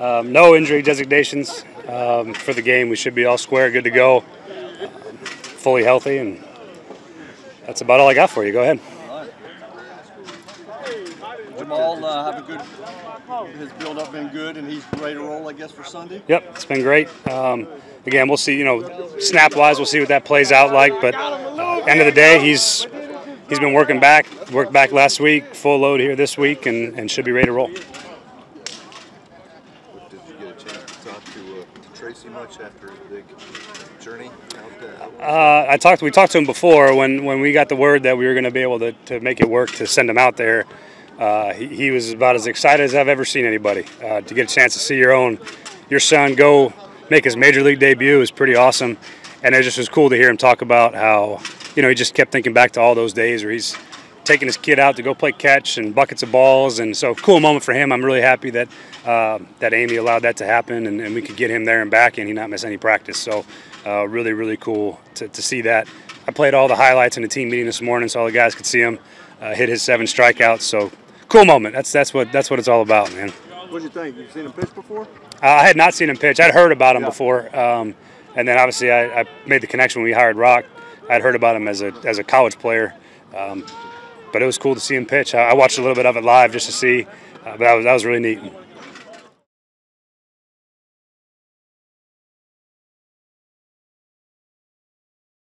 Um, no injury designations um, for the game. We should be all square, good to go, um, fully healthy, and that's about all I got for you. Go ahead. Jamal uh, have a good. His build up been good, and he's ready to roll, I guess, for Sunday. Yep, it's been great. Um, again, we'll see. You know, snap wise, we'll see what that plays out like. But uh, end of the day, he's he's been working back. Worked back last week, full load here this week, and, and should be ready to roll. Get a chance to talk to, uh, to Tracy much after his big journey Uh, I talked. We talked to him before when, when we got the word that we were going to be able to, to make it work to send him out there. Uh, he, he was about as excited as I've ever seen anybody. Uh, to get a chance to see your own your son go make his major league debut is pretty awesome, and it just was cool to hear him talk about how you know he just kept thinking back to all those days where he's taking his kid out to go play catch and buckets of balls, and so cool moment for him. I'm really happy that uh, that Amy allowed that to happen, and, and we could get him there and back, and he not miss any practice. So uh, really, really cool to, to see that. I played all the highlights in the team meeting this morning, so all the guys could see him uh, hit his seven strikeouts. So cool moment. That's that's what that's what it's all about, man. What'd you think? You've seen him pitch before? Uh, I had not seen him pitch. I'd heard about him Yeah. before, um, and then obviously I, I made the connection when we hired Rock. I'd heard about him as a as a college player, um, but it was cool to see him pitch. I, I watched a little bit of it live just to see, uh, but that was that was really neat.